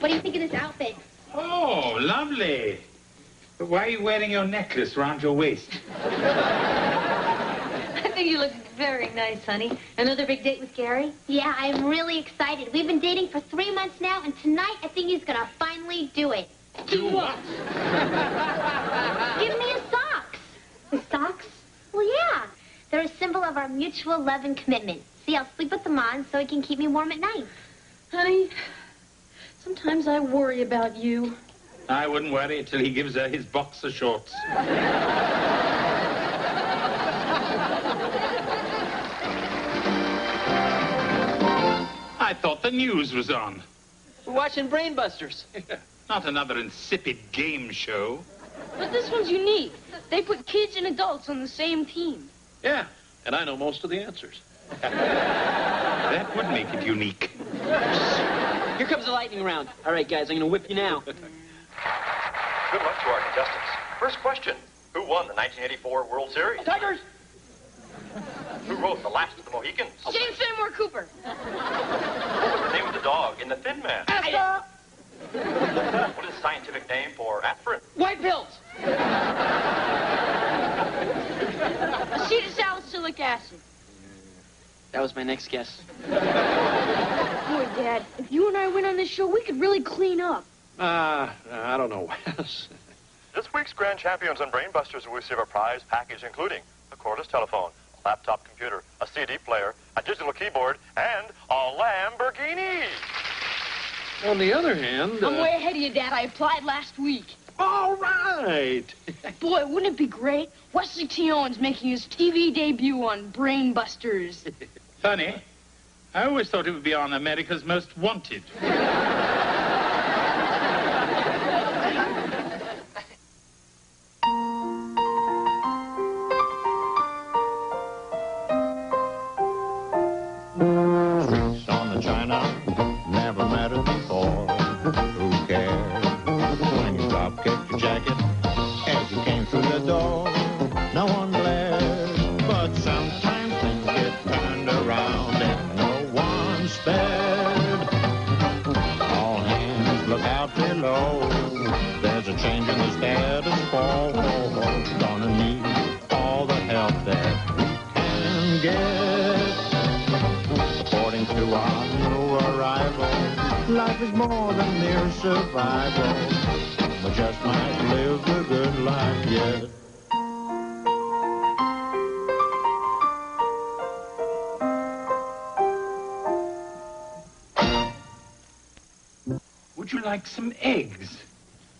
What do you think of this outfit? Oh, lovely. But why are you wearing your necklace around your waist? I think you look very nice, honey. Another big date with Gary? Yeah, I'm really excited. We've been dating for three months now, and tonight I think he's gonna finally do it. Do what? Give me his socks. His socks? Well, yeah. They're a symbol of our mutual love and commitment. See, I'll sleep with them on so he can keep me warm at night. Honey, sometimes I worry about you. I wouldn't worry until he gives her his boxer shorts. I thought the news was on. We're watching Brainbusters. Not another insipid game show. But this one's unique. They put kids and adults on the same team. Yeah, and I know most of the answers. That would make it unique. Here comes the lightning round. All right, guys, I'm going to whip you now. Good luck to our contestants. First question. Who won the 1984 World Series? Tigers! Who wrote The Last of the Mohicans? James Fenimore Cooper. What was the name of the dog in The Thin Man? Asta! What is the scientific name for aspirin? White pills! Acetylsalicylic acid. That was my next guess. Boy, Dad, if you and I went on this show, we could really clean up. Ah, I don't know, Wes. This week's grand champions and Brainbusters will receive a prize package including a cordless telephone, a laptop computer, a CD player, a digital keyboard, and a Lamborghini. On the other hand... I'm uh, way ahead of you, Dad. I applied last week. All right. Boy, wouldn't it be great? Wesley T. Owens making his TV debut on Brainbusters. Funny. I always thought it would be on America's Most Wanted. China, life is more than mere survival. We just might live the good life yet. Would you like some eggs?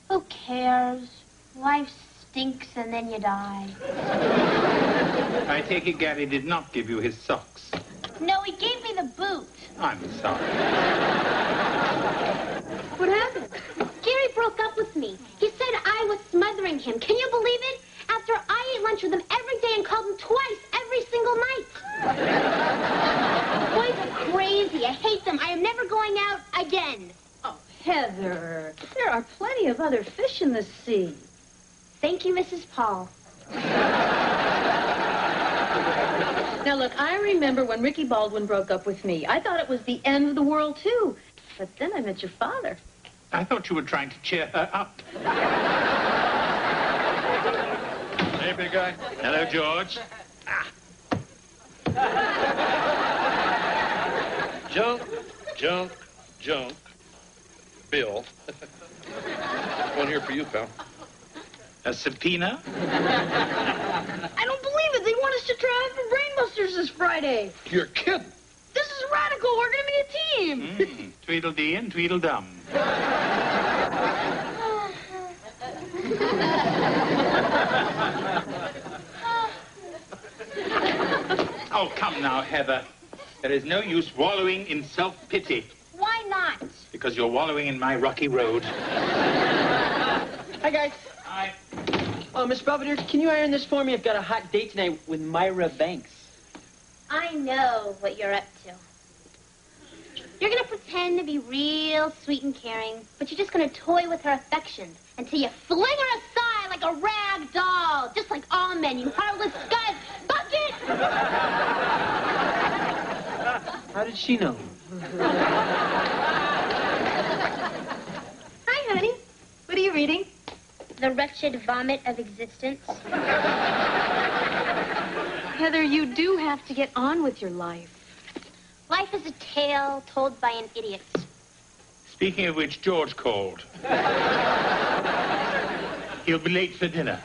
Who cares? Life stinks and then you die. I take it Gary did not give you his socks. No, he gave me the boot. I'm sorry. What happened? Gary broke up with me. He said I was smothering him. Can you believe it? After I ate lunch with him every day and called him twice every single night. Boys are crazy. I hate them. I am never going out again. Oh, Heather, there are plenty of other fish in the sea. Thank you, Mrs. Paul. Now, look, I remember when Ricky Baldwin broke up with me. I thought it was the end of the world, too. But then I met your father. I thought you were trying to cheer her up. Hey, big guy. Hello, George. Ah. Junk, junk, junk. Bill. One here for you, pal. A subpoena? I don't believe it. They want us to try out for Brainbusters this Friday. You're kidding. This is radical. We're going to be a team. Mm, Tweedledee and Tweedledum. Oh, come now, Heather. There is no use wallowing in self-pity Why not? because you're wallowing in my rocky road. Hi, guys. Hi. Oh, Miss Belvedere, can you iron this for me? I've got a hot date tonight with Myra Banks. I know what you're up to. You're going to pretend to be real sweet and caring, but you're just going to toy with her affections until you fling her aside like a rag doll, just like all men, you heartless scud bucket! How did she know? Hi, honey. What are you reading? The Wretched Vomit of Existence. Heather, you do have to get on with your life. Life is a tale told by an idiot. Speaking of which, George called. He'll be late for dinner.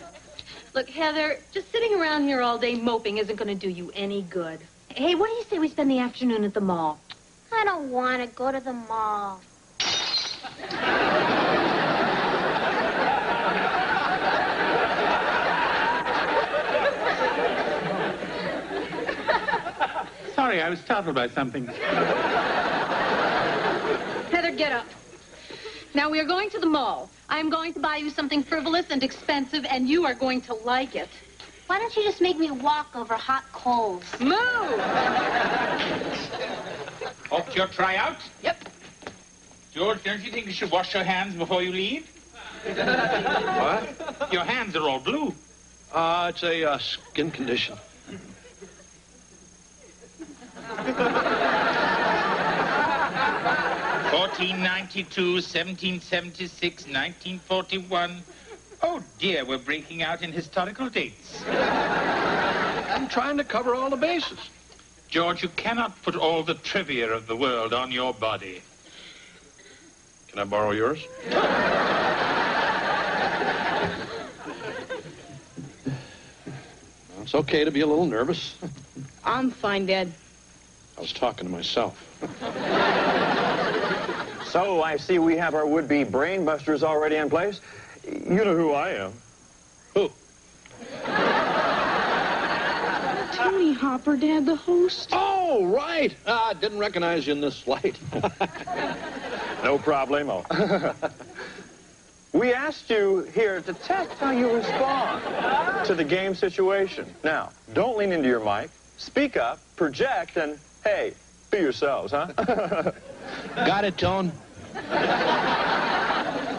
Look, Heather, just sitting around here all day moping isn't going to do you any good. Hey, what do you say we spend the afternoon at the mall? I don't want to go to the mall. Sorry, I was startled by something. Heather, get up. Now, we are going to the mall. I'm going to buy you something frivolous and expensive, and you are going to like it. Why don't you just make me walk over hot coals? Move! Off to your tryout? Yep. George, don't you think you should wash your hands before you leave? What? Your hands are all blue. Uh, it's a uh, skin condition. Fourteen ninety-two, seventeen seventy-six, nineteen forty-one. Oh dear, we're breaking out in historical dates. I'm trying to cover all the bases. George, you cannot put all the trivia of the world on your body. Can I borrow yours? It's okay to be a little nervous. I'm fine, Dad. I was talking to myself. So I see we have our would-be brainbusters already in place. You know who I am. Who? Tony Hopper, Dad, the host. Oh, right. Ah, didn't recognize you in this light. No problemo. we asked you here to test how you respond to the game situation. Now, don't lean into your mic. Speak up, project, and hey, be yourselves, huh? Got it, Tone.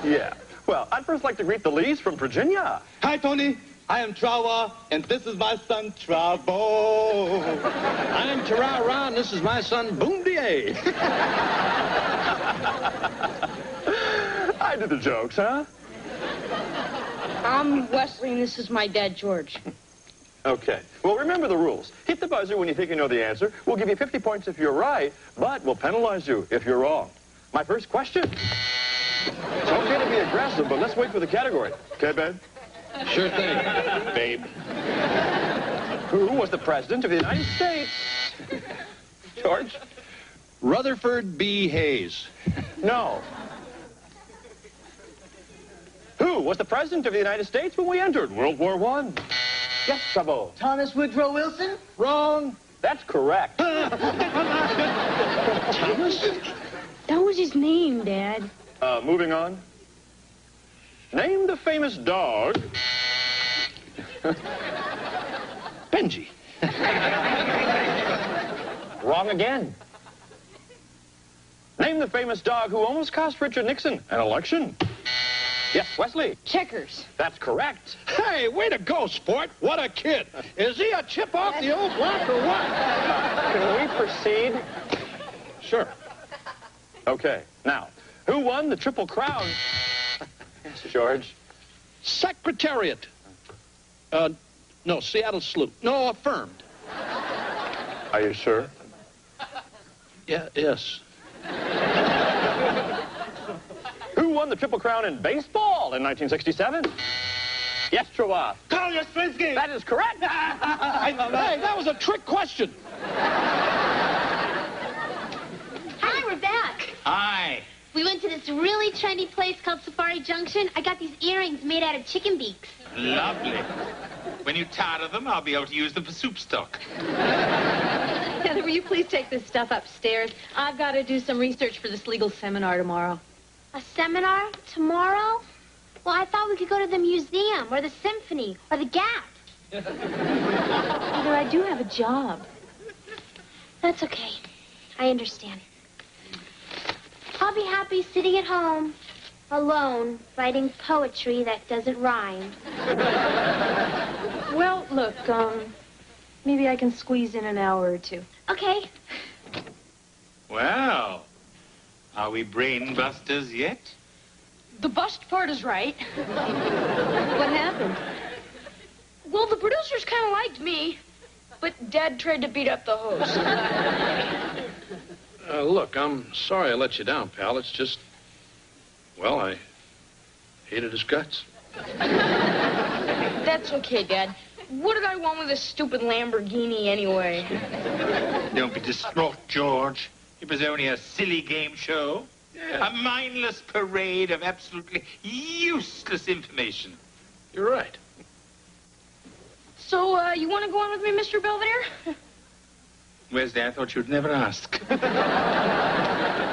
yeah. Well, I'd first like to greet the Lees from Virginia. Hi, Tony. I am Trawa, and this is my son, Travo. I'm Tarara, and this is my son, Boomdier. I did the jokes, huh? I'm Wesley, and this is my dad, George. Okay. Well, remember the rules. Hit the buzzer when you think you know the answer. We'll give you 50 points if you're right, but we'll penalize you if you're wrong. My first question. It's okay to be aggressive, but let's wait for the category. Okay, babe? Sure thing, babe. Who was the president of the United States? George? Rutherford B. Hayes. No. Who was the president of the United States when we entered World War One? Yes, Trouble. Thomas Woodrow Wilson? Wrong. That's correct. Thomas? That was his name, Dad. Uh, moving on. Name the famous dog. Benji. Wrong again. Name the famous dog who almost cost Richard Nixon an election. Yes, Wesley. Checkers. That's correct. Hey, way to go, sport. What a kid. Is he a chip off the old block or what? Can we proceed? Sure. Okay. Now, who won the Triple Crown? yes, George. Secretariat. Uh, no, Seattle Slew. No, affirmed. Are you sure? Yeah, yes. Who won the Triple Crown in baseball in 1967? Yes, Troa. Carl Yastrzemski. That is correct. Hey, that was a trick question. Hi, we're back. Hi. We went to this really trendy place called Safari Junction. I got these earrings made out of chicken beaks. Lovely. When you're tired of them, I'll be able to use them for soup stock. Heather, will you please take this stuff upstairs? I've got to do some research for this legal seminar tomorrow. A seminar tomorrow? Well, I thought we could go to the museum or the symphony or the Gap. Heather, I do have a job. That's okay. I understand. I'll be happy sitting at home, alone, writing poetry that doesn't rhyme. Well, look, um, maybe I can squeeze in an hour or two. Okay. Well, are we brain busters yet? the bust part is right. What happened? Well, the producers kind of liked me, but Dad tried to beat up the host. Uh, look, I'm sorry I let you down, pal. It's just, well, I hated his guts. That's okay, Dad. What did I want with this stupid Lamborghini anyway? Don't be distraught, George. It was only a silly game show. Yeah. A mindless parade of absolutely useless information. You're right. So, uh, you want to go on with me, Mr. Belvedere? Wesley, I thought you'd never ask.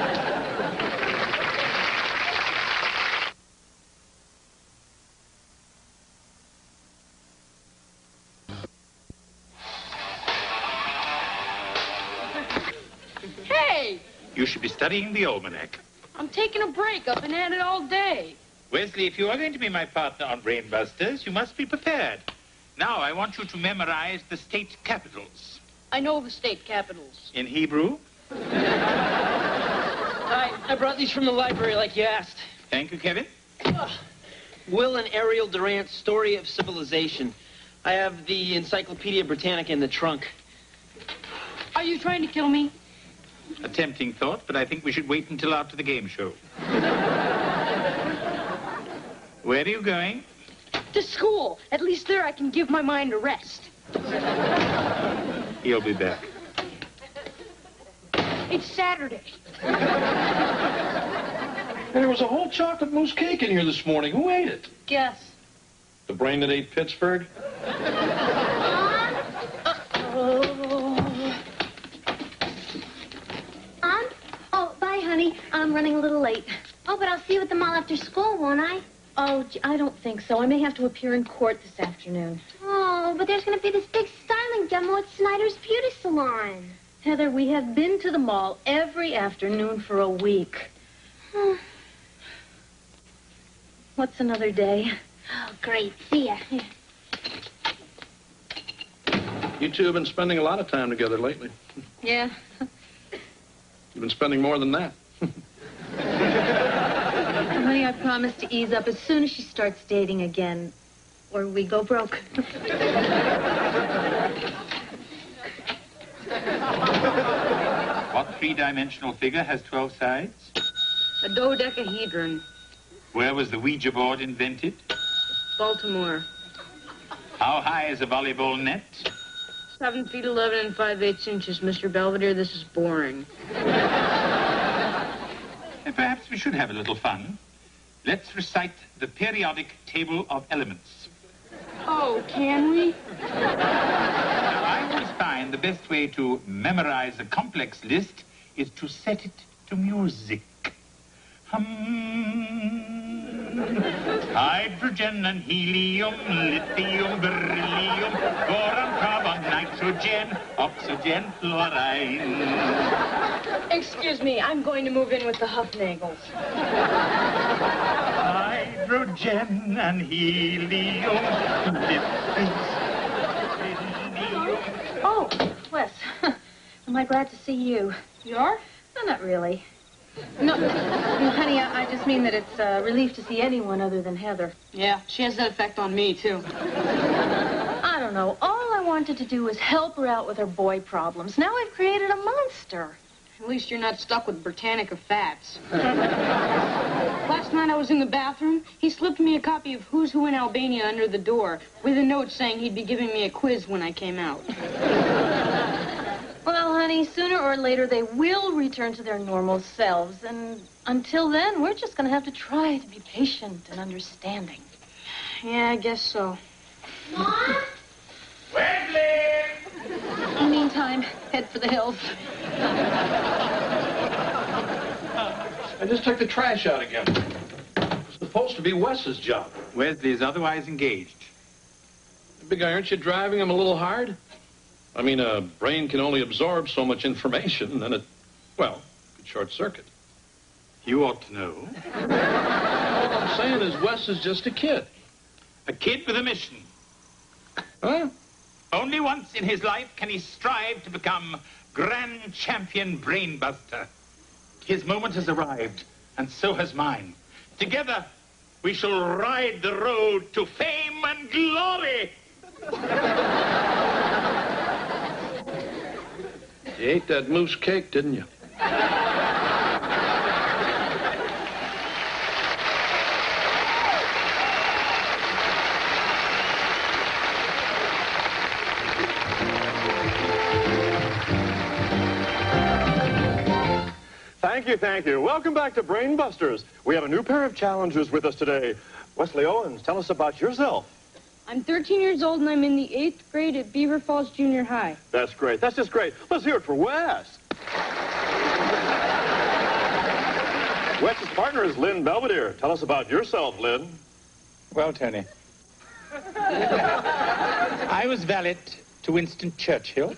You should be studying the almanac. I'm taking a break. I've been at it all day. Wesley, if you are going to be my partner on Brainbusters, you must be prepared. Now, I want you to memorize the state capitals. I know the state capitals. In Hebrew, I, I brought these from the library like you asked. thank you, Kevin. Will and Ariel Durant's Story of Civilization. I have the Encyclopedia Britannica in the trunk. Are you trying to kill me? A tempting thought, but I think we should wait until after the game show. Where are you going? To school. At least there I can give my mind a rest. He'll be back. It's Saturday. There was a whole chocolate mousse cake in here this morning. Who ate it? Guess. The brain that ate Pittsburgh? Mom? Oh, bye, honey. I'm running a little late. Oh, but I'll see you at the mall after school, won't I? Oh, gee, I don't think so. I may have to appear in court this afternoon. Oh, but there's going to be this big styling demo at Snyder's Beauty Salon. Heather, we have been to the mall every afternoon for a week. What's another day? Oh, great. See ya. You two have been spending a lot of time together lately. Yeah. You've been spending more than that. Honey, I promise to ease up as soon as she starts dating again. Or we go broke. What three-dimensional figure has 12 sides? A dodecahedron. Where was the Ouija board invented? Baltimore. How high is a volleyball net? Seven feet eleven and five eighths inches, Mr. Belvedere. This is boring. Perhaps we should have a little fun. Let's recite the periodic table of elements. Oh, can we? Now, I always find the best way to memorize a complex list is to set it to music. Hum. Hydrogen and helium, lithium, beryllium, boron, carbon, nitrogen, oxygen, fluorine. Excuse me, I'm going to move in with the Huffnagels. Hydrogen and helium, lithium. Oh, Wes. Am I glad to see you? You are? No, not really. No, honey, I, I just mean that it's a relief to see anyone other than Heather. Yeah, she has that effect on me, too. I don't know. All I wanted to do was help her out with her boy problems. Now I've created a monster. At least you're not stuck with Britannica fats. Last night I was in the bathroom. He slipped me a copy of Who's Who in Albania under the door with a note saying he'd be giving me a quiz when I came out. Well, honey, sooner or later they will return to their normal selves. And until then, we're just going to have to try to be patient and understanding. Yeah, I guess so. Mom? Wesley! In the meantime, head for the hills. I just took the trash out again. It's supposed to be Wes's job. Wesley is otherwise engaged. Big guy, aren't you driving him a little hard? I mean, a brain can only absorb so much information, and then it, well, could short circuit. You ought to know. All I'm saying is Wes is just a kid. A kid with a mission. Huh? Only once in his life can he strive to become grand champion brainbuster. His moment has arrived, and so has mine. Together, we shall ride the road to fame and glory. You ate that mousse cake, didn't you? Thank you, thank you. Welcome back to Brain Busters. We have a new pair of challengers with us today. Wesley Owens, tell us about yourself. I'm 13 years old and I'm in the eighth grade at Beaver Falls Junior High. That's great. That's just great. Let's hear it for Wes. Wes's partner is Lynn Belvedere. Tell us about yourself, Lynn. Well, Tony. I was valet to Winston Churchill,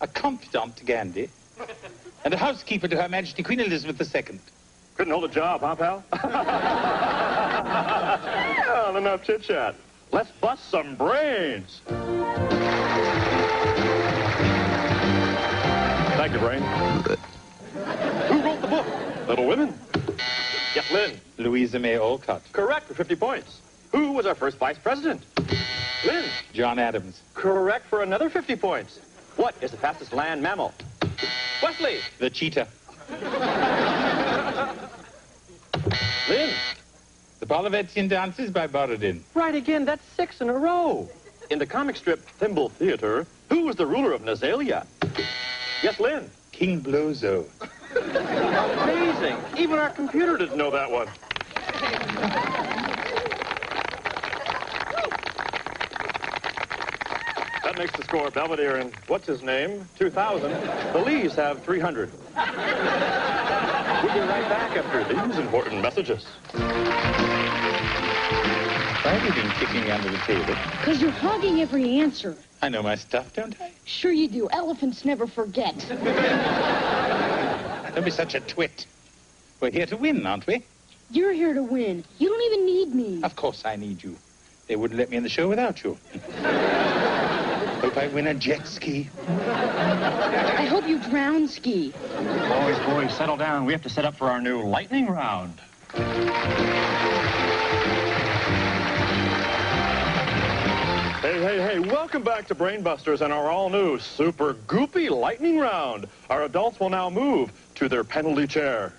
a confidant to Gandhi, and a housekeeper to Her Majesty Queen Elizabeth II. Couldn't hold a job, huh, pal? well, enough chit chat. Let's bust some brains. Thank you, Brain. Who wrote the book? Little Women. Yes, Lynn. Louisa May Alcott. Correct for 50 points. Who was our first vice president? Lynn. John Adams. Correct for another 50 points. What is the fastest land mammal? Wesley. The cheetah. The Polovtsian dances by Borodin. Right again. That's six in a row. In the comic strip Thimble Theater, who was the ruler of Nazilia? Yes, Lynn. King Blozo. Amazing. Even our computer didn't know that one. That makes the score Belvedere and what's his name? 2,000. The Lees have 300. We'll be right back after these important messages. Why have you been kicking under the table? Because you're hogging every answer. I know my stuff, don't I? Sure you do. Elephants never forget. Don't be such a twit. We're here to win, aren't we? You're here to win. You don't even need me. Of course I need you. They wouldn't let me in the show without you. Hope I win a jet ski. I hope you drown ski. Boys, boys, settle down. We have to set up for our new lightning round. Hey, hey, hey, welcome back to Brainbusters and our all-new super goopy lightning round. Our adults will now move to their penalty chairs.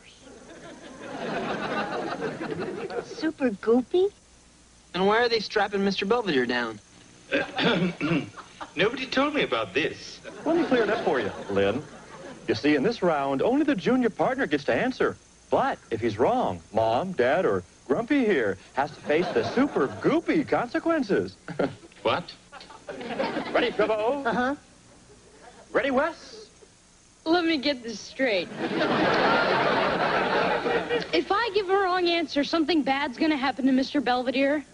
Super goopy? And why are they strapping Mr. Belvedere down? Nobody told me about this. Let me clear it up for you, Lynn. You see, in this round, only the junior partner gets to answer. But if he's wrong, Mom, Dad, or Grumpy here has to face the super goopy consequences. What? Ready, Trevor? Uh-huh. Ready, Wes? Let me get this straight. if I give a wrong answer, something bad's gonna happen to Mr. Belvedere.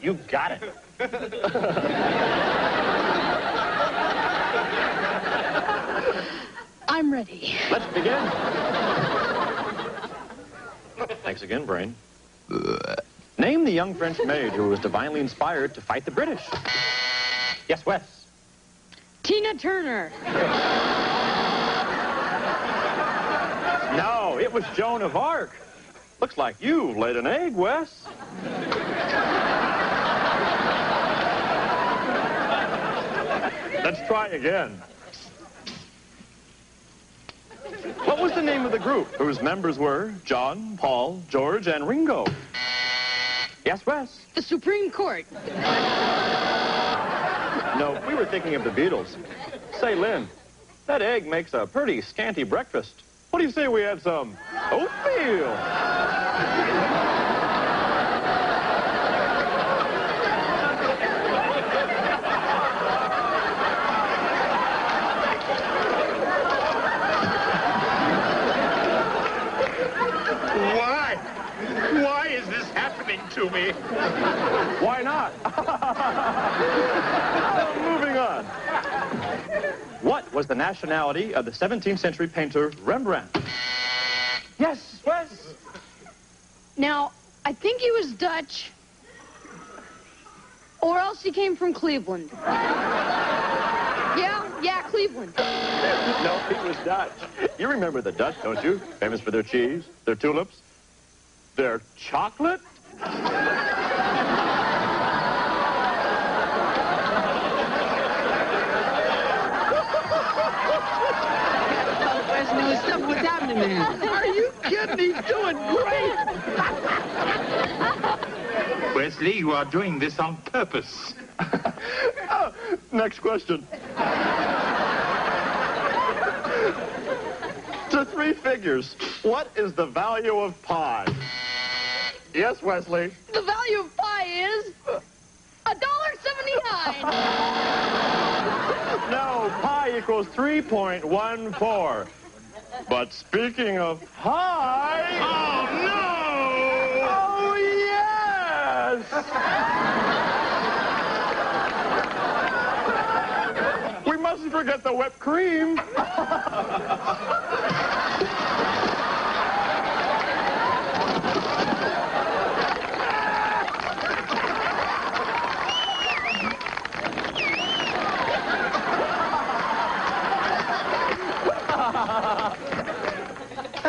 You got it. I'm ready. Let's begin. Thanks again, Brain. Name the young French maid who was divinely inspired to fight the British. Yes, Wes. Tina Turner. No, it was Joan of Arc. Looks like you laid an egg, Wes. Let's try again. What was the name of the group whose members were John, Paul, George, and Ringo? Yes, Wes. The Supreme Court. No, we were thinking of the Beatles. Say, Lynn, that egg makes a pretty scanty breakfast. What do you say we had some oatmeal? Why? Why is this happening to me? Why not? Moving on. What was the nationality of the 17th century painter Rembrandt? Yes, Wes. Now, I think he was Dutch. Or else he came from Cleveland. Yeah, yeah, Cleveland. No, he was Dutch. You remember the Dutch, don't you? Famous for their cheese, their tulips. They're chocolate? Wesley, what's up? What's man? Are you kidding? He's doing great. Wesley, you are doing this on purpose. Oh, next question. to three figures, what is the value of pi? Yes, Wesley. The value of pi is a dollar seventy-nine. No, pi equals 3.14. But speaking of pi... Oh, no! Oh, yes! we mustn't forget the whipped cream.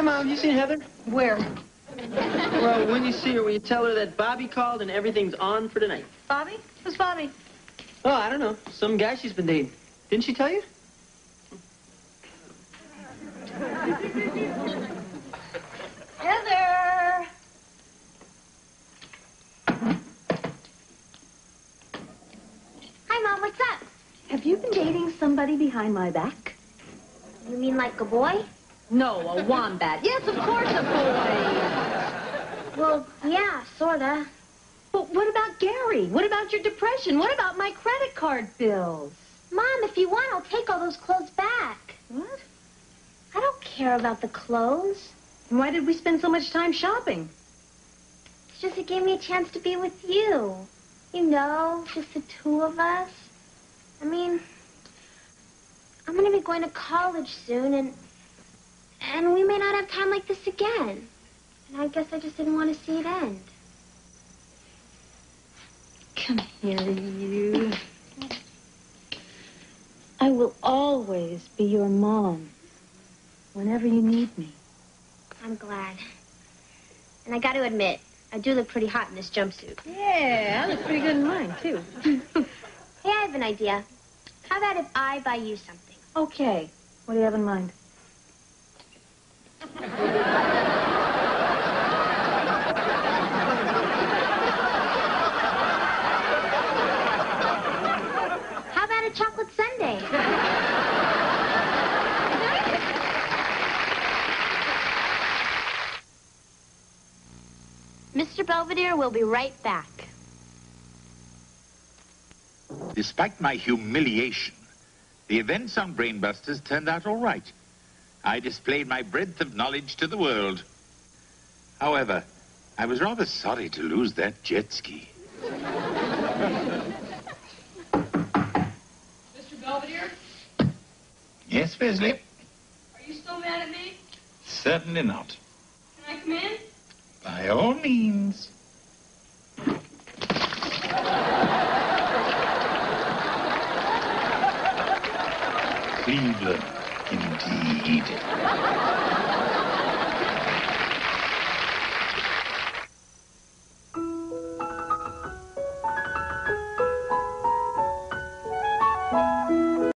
Mom. You seen Heather? Where? Well, when you see her, will you tell her that Bobby called and everything's on for tonight? Bobby? Who's Bobby? Oh, I don't know. Some guy she's been dating. Didn't she tell you? Heather! Hi, Mom. What's up? Have you been dating somebody behind my back? You mean like a boy? No, a wombat. Yes, of course, a boy. Well, yeah, sorta. But what about Gary? What about your depression? What about my credit card bills? Mom, if you want, I'll take all those clothes back. What? I don't care about the clothes. And why did we spend so much time shopping? It's just it gave me a chance to be with you. You know, just the two of us. I mean, I'm gonna be going to college soon, and and we may not have time like this again. And I guess I just didn't want to see it end. Come here, you. I will always be your mom. Whenever you need me. I'm glad. And I got to admit, I do look pretty hot in this jumpsuit. Yeah, I look pretty good in mine, too. Hey, I have an idea. How about if I buy you something? Okay. What do you have in mind? How about a chocolate sundae? Mr. Belvedere will be right back. Despite my humiliation, the events on Brainbusters turned out all right. I displayed my breadth of knowledge to the world. However, I was rather sorry to lose that jet ski. Mr. Belvedere, Yes, Wesley? are you still mad at me? Certainly not. Can I come in? By all means. Cleveland, indeed.